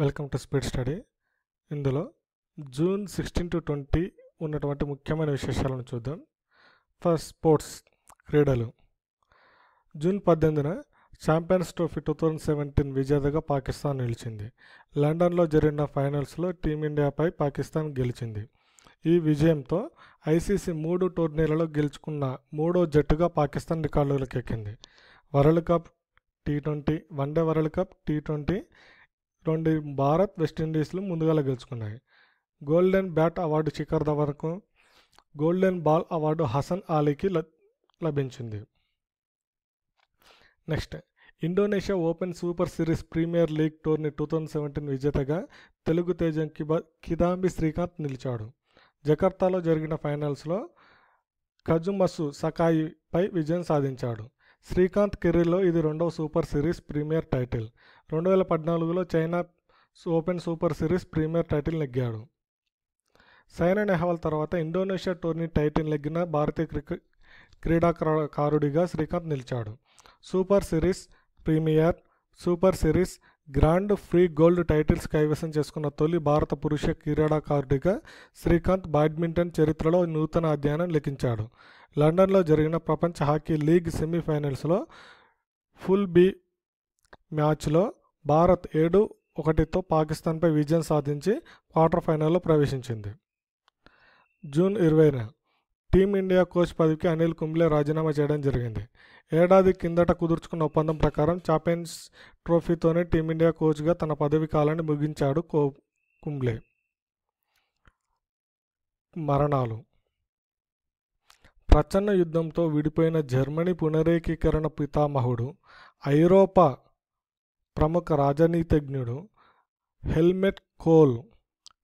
Welcome to speed study ఇందులో June sixteen to twenty ఉన్నటువంటి ముఖ్యమైన విశేషాలను చూద్దాం. ఫస్ట్ స్పోర్ట్స్ క్రీడలు. జూన్ పద్దెనిమిదిన Champions Trophy two thousand seventeen విజేతగా పాకిస్తాన్ నిలిచింది. లండన్లో జరిగిన ఫైనల్స్లో టీమిండియాపై పాకిస్తాన్ గెలిచింది. ఈ విజయంతో ఐసీసీ మూడు టోర్నీలలో గెలుచుకున్న మూడో జట్టుగా పాకిస్తాన్ రికార్డులకు ఎక్కింది world cup T twenty one day world cup T twenty రెండు భారత్ వెస్టిండీస్లు ముందుగా గెలుచుకున్నాయి. గోల్డెన్ బ్యాట్ అవార్డు శిఖర్ ధవన్కు గోల్డెన్ బాల్ అవార్డు హసన్ అలీకి లభించింది. Next Indonesia open super series premier league tourney two thousand seventeen విజేతగా తెలుగు తేజం కిబా కిదాంబి శ్రీకాంత్ నిలిచాడు. జకర్తాలో జరిగిన ఫైనల్స్లో కజుమసు సకాయిపై విజయం సాధించాడు. శ్రీకాంత్ కెరీర్లో ఇది రెండవ సూపర్ సిరీస్ ప్రీమియర్ టైటిల్. రెండు వేల పద్నాలుగులో China open super series premier title నెగ్గాడు. Saina Nehwal తర్వాత ఇండోనేషియా టోర్నీ టైటిల్ నెగ్గిన భారతీయ క్రికెట్ క్రీడాకారుడిగా శ్రీకాంత్ నిలిచాడు. Super series premier super series grand prix gold titles కైవసం చేసుకున్న తొలి భారత పురుష క్రీడాకారుడిగా శ్రీకాంత్ బ్యాడ్మింటన్ చరిత్రలో నూతన అధ్యయనం లిఖించాడు లండన్లో జరిగిన ప్రపంచ హాకీ లీగ్ సెమీఫైనల్స్లో ఫుల్ బి మ్యాచ్లో భారత్ ఏడు ఒకటితో పాకిస్తాన్పై విజయం సాధించి క్వార్టర్ ఫైనల్లో ప్రవేశించింది. జూన్ ఇరవైన టీమిండియా కోచ్ పదవికి అనిల్ కుంబ్లే రాజీనామా చేయడం జరిగింది. ఏడాది కిందట కుదుర్చుకున్న ఒప్పందం ప్రకారం ఛాంపియన్స్ ట్రోఫీతోనే టీమిండియా కోచ్గా తన పదవి కాలాన్ని ముగించాడు కో కుంబ్లే. మరణాలు. ప్రచన్న యుద్ధంతో విడిపోయిన జర్మనీ పునరేకీకరణ పితామహుడు ఐరోపా ప్రముఖ రాజనీతిజ్ఞుడు హెల్మెట్ కోల్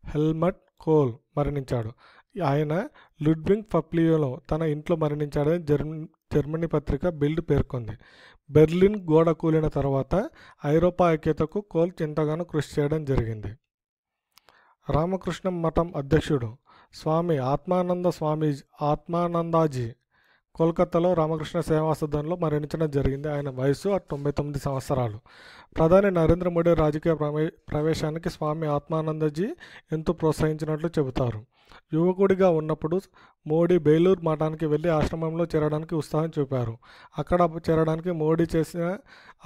హెల్మెట్ కోల్ మరణించాడు. ఆయన లుడ్వింగ్ ఫప్లియోలో తన ఇంట్లో మరణించాడని జర్మ జర్మనీ పత్రిక బిల్డ్ పేర్కొంది. బెర్లిన్ గోడ కూలిన తర్వాత ఐరోపా ఐక్యతకు కోల్ ఎంతగానో కృషి చేయడం జరిగింది. రామకృష్ణ మఠం అధ్యక్షుడు స్వామి ఆత్మానంద స్వామి ఆత్మానందాజీ కోల్కతాలో రామకృష్ణ సేవా సదన్లో మరణించడం జరిగింది. ఆయన వయసు తొంభై తొమ్మిది సంవత్సరాలు. ప్రధాని నరేంద్ర మోడీ రాజకీయ ప్రవే ప్రవేశానికి స్వామి ఆత్మానందజీ ఎంతో ప్రోత్సహించినట్లు చెబుతారు. యువకుడిగా ఉన్నప్పుడు మోడీ బేలూరు మఠానికి వెళ్ళి ఆశ్రమంలో చేరడానికి ఉత్సాహం చూపారు. అక్కడ చేరడానికి మోడీ చేసిన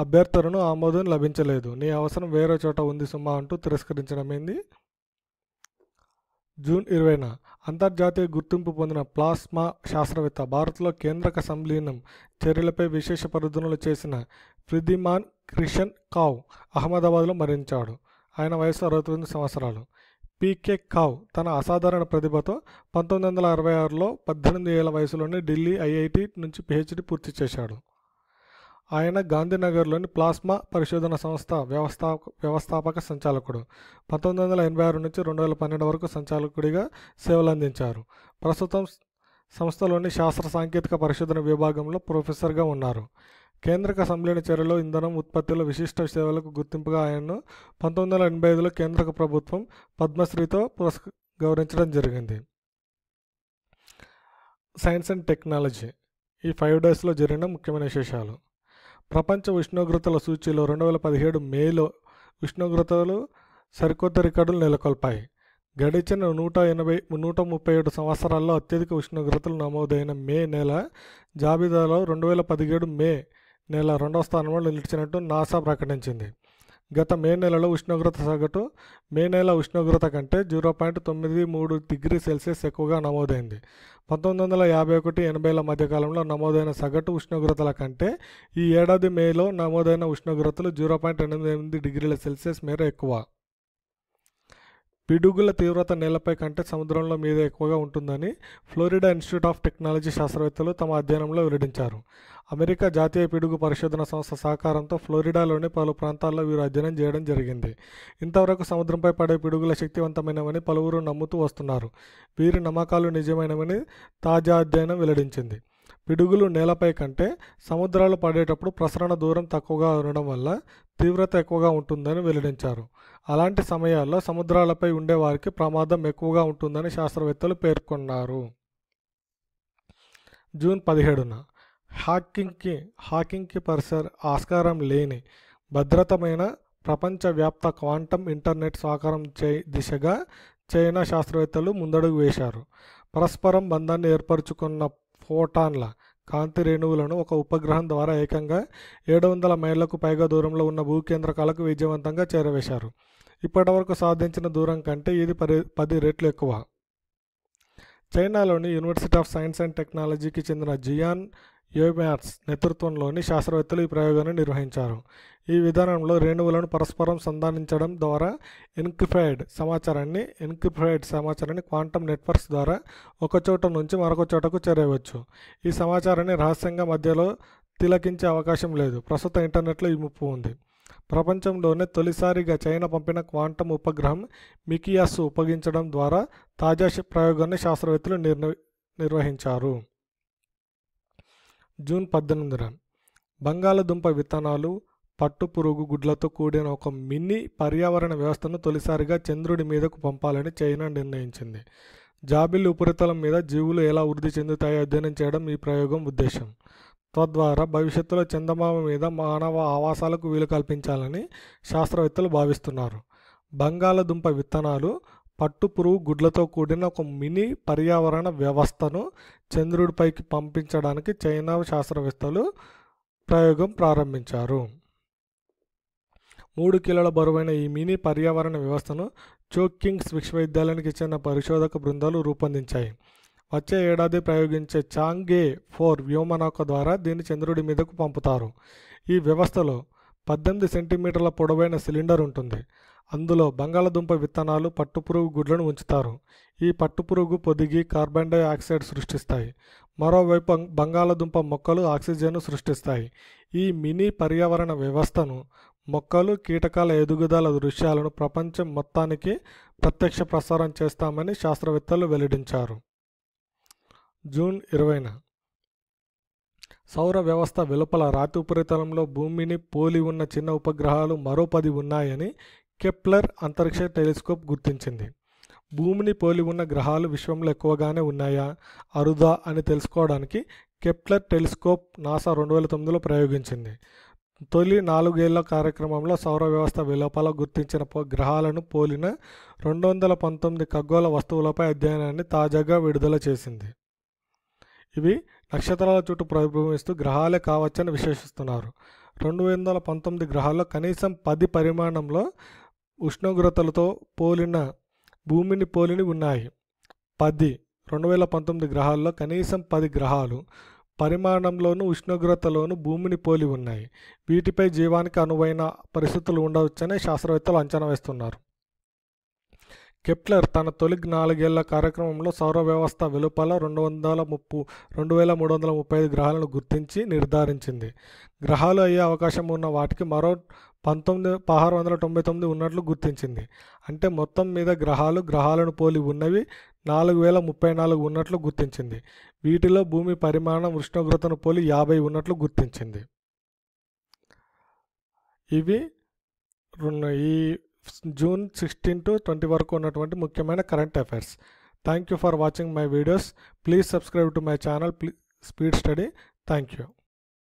అభ్యర్థులను ఆమోదం లభించలేదు. నీ అవసరం వేరే చోట ఉంది సుమా అంటూ తిరస్కరించడమైంది. జూన్ ఇరవైన అంతర్జాతీయ గుర్తింపు పొందిన ప్లాస్మా శాస్త్రవేత్త భారత్లో కేంద్రక సంలీనం చర్యలపై విశేష పరిధనలు చేసిన ఫ్రిదిమాన్ క్రిషన్ కావ్ అహ్మదాబాద్లో మరణించాడు. ఆయన వయసు అరవై తొమ్మిది సంవత్సరాలు. పీకే కావ్ తన అసాధారణ ప్రతిభతో పంతొమ్మిది వందల అరవై ఆరులో పద్దెనిమిది ఏళ్ళ వయసులోనే ఢిల్లీ ఐఐటి నుంచి పిహెచ్డి పూర్తి చేశాడు. ఆయన గాంధీనగర్లోని ప్లాస్మా పరిశోధన సంస్థ వ్యవస్థా వ్యవస్థాపక సంచాలకుడు. పంతొమ్మిది వందల ఎనభై ఆరు నుంచి రెండు వేల పన్నెండు వరకు సంచాలకుడిగా సేవలు అందించారు ప్రస్తుతం సంస్థలోని శాస్త్ర సాంకేతిక పరిశోధన విభాగంలో ప్రొఫెసర్గా ఉన్నారు. కేంద్రక అసెంబ్లీని చర్యలో ఇంధనం ఉత్పత్తిలో విశిష్ట సేవలకు గుర్తింపుగా ఆయన్ను పంతొమ్మిది వందల ఎనభై ఐదులో కేంద్రక ప్రభుత్వం పద్మశ్రీతో పురస్క గౌరవించడం జరిగింది. సైన్స్ అండ్ టెక్నాలజీ ఈ ఫైవ్ డేస్లో జరిగిన ముఖ్యమైన విశేషాలు. ప్రపంచ ఉష్ణోగ్రతల సూచీలో రెండు వేల పదిహేడు మేలో ఉష్ణోగ్రతలు సరికొత్త రికార్డులు నెలకొల్పాయి. గడిచిన నూట ఎనభై నూట ముప్పై ఏడు సంవత్సరాల్లో అత్యధిక ఉష్ణోగ్రతలు నమోదైన మే నెల జాబితాలో రెండు వేల పదిహేడు మే నెల రెండవ స్థానంలో నిలిచినట్టు నాసా ప్రకటించింది. గత మే నెలలో ఉష్ణోగ్రత సగటు మే నెల ఉష్ణోగ్రత కంటే జీరో పాయింట్ తొమ్మిది మూడు డిగ్రీ సెల్సియస్ ఎక్కువగా నమోదైంది. పంతొమ్మిది వందల యాభై ఒకటి ఎనభైల మధ్యకాలంలో నమోదైన సగటు ఉష్ణోగ్రతల కంటే ఈ ఏడాది మేలో నమోదైన ఉష్ణోగ్రతలు జీరో పాయింట్ ఎనిమిది ఎనిమిది డిగ్రీల సెల్సియస్ మేర ఎక్కువ. పిడుగుల తీవ్రత నేలపై కంటే సముద్రంలో మీద ఎక్కువగా ఉంటుందని ఫ్లోరిడా ఇన్స్టిట్యూట్ ఆఫ్ టెక్నాలజీ శాస్త్రవేత్తలు తమ అధ్యయనంలో వెల్లడించారు. అమెరికా జాతీయ పిడుగు పరిశోధన సంస్థ సహకారంతో ఫ్లోరిడాలోని పలు ప్రాంతాల్లో వీరు అధ్యయనం చేయడం జరిగింది. ఇంతవరకు సముద్రంపై పడే పిడుగుల శక్తివంతమైనవని పలువురు నమ్ముతూ వస్తున్నారు. వీరి నమ్మకాలు నిజమైనవని తాజా అధ్యయనం వెల్లడించింది. పిడుగులు నేలపై కంటే సముద్రాలు పడేటప్పుడు ప్రసరణ దూరం తక్కువగా ఉండడం వల్ల తీవ్రత ఎక్కువగా ఉంటుందని వెల్లడించారు. అలాంటి సమయాల్లో సముద్రాలపై ఉండేవారికి ప్రమాదం ఎక్కువగా ఉంటుందని శాస్త్రవేత్తలు పేర్కొన్నారు. జూన్ పదిహేడున హాకింగ్కి హాకింగ్కి పరిసర ఆస్కారం లేని భద్రతమైన ప్రపంచవ్యాప్త క్వాంటం ఇంటర్నెట్ సాకారం చే దిశగా చైనా శాస్త్రవేత్తలు ముందడుగు వేశారు. పరస్పరం బంధాన్ని ఏర్పరచుకున్న ఫోటాన్ల కాంతి రేణువులను ఒక ఉపగ్రహం ద్వారా ఏకంగా ఏడు వందల మైళ్ళకు పైగా దూరంలో ఉన్న భూకేంద్రకాలకు విజయవంతంగా చేరవేశారు. ఇప్పటివరకు సాధించిన దూరం కంటే ఇది పది పది రెట్లు ఎక్కువ. చైనాలోని యూనివర్సిటీ ఆఫ్ సైన్స్ అండ్ టెక్నాలజీకి చెందిన జియాన్ యోమ్యాట్స్ నేతృత్వంలోని శాస్త్రవేత్తలు ఈ ప్రయోగాన్ని నిర్వహించారు. ఈ విధానంలో రేణువులను పరస్పరం సంధానించడం ద్వారా ఎన్క్రిఫైడ్ సమాచారాన్ని ఎన్క్రిఫైడ్ సమాచారాన్ని క్వాంటం నెట్వర్క్స్ ద్వారా ఒక చోట నుంచి మరొక చోటకు చేరవచ్చు. ఈ సమాచారాన్ని రహస్యంగా మధ్యలో తిలకించే అవకాశం లేదు. ప్రస్తుత ఇంటర్నెట్లో ఈ ముప్పు ఉంది. ప్రపంచంలోనే తొలిసారిగా చైనా పంపిన క్వాంటం ఉపగ్రహం మికియాస్ ఉపయోగించడం ద్వారా తాజా ప్రయోగాన్ని శాస్త్రవేత్తలు నిర్ణ నిర్వహించారు. జూన్ పద్దెనిమిదిన బంగాళదుంప విత్తనాలు పట్టు పురుగు గుడ్లతో కూడిన ఒక మినీ పర్యావరణ వ్యవస్థను తొలిసారిగా చంద్రుడి మీదకు పంపాలని చైనా నిర్ణయించింది. జాబిల్ ఉపరితలం మీద జీవులు ఎలా వృద్ధి చెందుతాయో అధ్యయనం చేయడం ఈ ప్రయోగం ఉద్దేశం. తద్వారా భవిష్యత్తులో చందమామ మీద మానవ ఆవాసాలకు వీలు కల్పించాలని శాస్త్రవేత్తలు భావిస్తున్నారు. బంగాళదుంప విత్తనాలు పట్టు పురుగు గుడ్లతో కూడిన ఒక మినీ పర్యావరణ వ్యవస్థను చంద్రుడిపైకి పంపించడానికి చైనా శాస్త్రవేత్తలు ప్రయోగం ప్రారంభించారు. మూడు కిలోల బరువైన ఈ మినీ పర్యావరణ వ్యవస్థను చోకింగ్స్ విశ్వవిద్యాలయానికి చెందిన పరిశోధక బృందాలు రూపొందించాయి. వచ్చే ఏడాది ప్రయోగించే చాంగే ఫోర్ వ్యోమనౌక ద్వారా దీన్ని చంద్రుడి మీదకు పంపుతారు. ఈ వ్యవస్థలో పద్దెనిమిది సెంటీమీటర్ల పొడవైన సిలిండర్ ఉంటుంది. అందులో బంగాళదుంప విత్తనాలు పట్టుపురుగు గుడ్లను ఉంచుతారు. ఈ పట్టుపురుగు పొదిగి కార్బన్ డైఆక్సైడ్ సృష్టిస్తాయి. మరోవైపు బంగాళదుంప మొక్కలు ఆక్సిజన్ను సృష్టిస్తాయి. ఈ మినీ పర్యావరణ వ్యవస్థను మొక్కలు కీటకాల ఎదుగుదల దృశ్యాలను ప్రపంచం మొత్తానికి ప్రత్యక్ష ప్రసారం చేస్తామని శాస్త్రవేత్తలు వెల్లడించారు. జూన్ ఇరవైన సౌర వ్యవస్థ వెలుపల రాతి ఉపరితలంలో భూమిని పోలి ఉన్న చిన్న ఉపగ్రహాలు మరో పది ఉన్నాయని కెప్లర్ అంతరిక్ష టెలిస్కోప్ గుర్తించింది. భూమిని పోలి ఉన్న గ్రహాలు విశ్వంలో ఎక్కువగానే ఉన్నాయా? అరుదా అని తెలుసుకోవడానికి కెప్లర్ టెలిస్కోప్ నాసా రెండు వేల తొమ్మిదిలో ప్రయోగించింది. తొలి నాలుగేళ్ళ కార్యక్రమంలో సౌర వ్యవస్థ విలోపాల గుర్తించిన పో- గ్రహాలను పోలిన రెండు వందల పంతొమ్మిది ఖగోళ వస్తువులపై అధ్యయనాన్ని తాజాగా విడుదల చేసింది. ఇవి నక్షత్రాల చుట్టూ ప్రతిబింబిస్తూ గ్రహాలే కావచ్చని విశేషిస్తున్నారు రెండు వందల పంతొమ్మిది గ్రహాల్లో కనీసం పది పరిమాణంలో ఉష్ణోగ్రతలతో పోలిన భూమిని పోలిని ఉన్నాయి. పది రెండు వేల పంతొమ్మిది గ్రహాల్లో కనీసం పది గ్రహాలు పరిమాణంలోనూ ఉష్ణోగ్రతలోను భూమిని పోలి ఉన్నాయి. వీటిపై జీవానికి అనువైన పరిస్థితులు ఉండవచ్చని శాస్త్రవేత్తలు అంచనా వేస్తున్నారు. కెప్లర్ తన తొలి నాలుగేళ్ళ కార్యక్రమంలో సౌర వ్యవస్థ వెలుపల రెండు వందల ముప్పు రెండు వేల మూడు వందల ముప్పై ఐదు గ్రహాలను గుర్తించి నిర్ధారించింది. గ్రహాలు అయ్యే అవకాశం ఉన్న వాటికి మరో పంతొమ్మిది పదహారు వందల తొంభై తొమ్మిది ఉన్నట్లు గుర్తించింది. అంటే మొత్తం మీద గ్రహాలు గ్రహాలను పోలి ఉన్నవి నాలుగు వేల ముప్పై నాలుగు ఉన్నట్లు గుర్తించింది. వీటిలో భూమి పరిమాణం ఉష్ణోగ్రతను పోలి యాభై ఉన్నట్లు గుర్తించింది. ఇవి ఈ జూన్ సిక్స్టీన్ టు ట్వంటీ వరకు ఉన్నటువంటి ముఖ్యమైన current affairs. Thank you for watching my videos please subscribe to my channel plea Speed study thank you